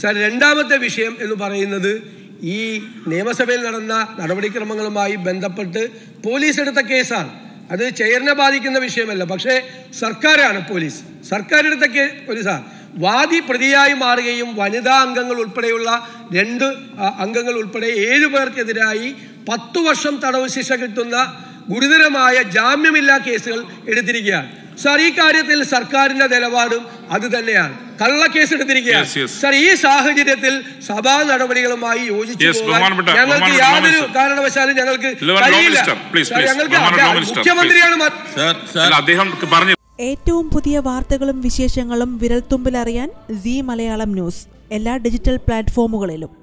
Sir രണ്ടാമത്തെ വിഷയം എന്ന് പറയുന്നത് ഈ നിയമസഭയിൽ നടന്ന നടപടിക്രമങ്ങളുമായി ബന്ധപ്പെട്ട് പോലീസ് എടുത്ത കേസാണ്. അത് ചെയറിനെ ബാധിക്കുന്ന വിഷയമല്ല. പക്ഷേ സർക്കാരാണ് പോലീസ്. സർക്കാർ എടുത്ത കേ പോലീസാണ് വാദി പ്രതിയായി മാറുകയും വനിതാ അംഗങ്ങൾ ഉൾപ്പെടെയുള്ള രണ്ട് അംഗങ്ങൾ ഉൾപ്പെടെ ഏഴു പേർക്കെതിരായി പത്തു വർഷം തടവ് ശിക്ഷ കിട്ടുന്ന ഗുരുതരമായ ജാമ്യമില്ലാ കേസുകൾ എടുത്തിരിക്കുകയാണ്. സാർ ഈ കാര്യത്തിൽ സർക്കാരിന്റെ നിലപാടും അത് തന്നെയാണ്. കള്ളക്കേസ് എടുത്തിരിക്കുകയാണ് yes. ഈ സാഹചര്യത്തിൽ സഭാ നടപടികളുമായി യോജിച്ചു ഞങ്ങൾക്ക് യാതൊരു കാരണവശാലും ഞങ്ങൾക്ക് കഴിയില്ല. സാർ. ഞങ്ങൾക്ക് മുഖ്യമന്ത്രിയാണ് മ- സാർ സാർ അദ്ദേഹം പറഞ്ഞു ഏറ്റവും പുതിയ വാർത്തകളും വിശേഷങ്ങളും വിരൽത്തുമ്പിലറിയാൻ സി മലയാളം ന്യൂസ് എല്ലാ ഡിജിറ്റൽ പ്ലാറ്റ്ഫോമുകളിലും.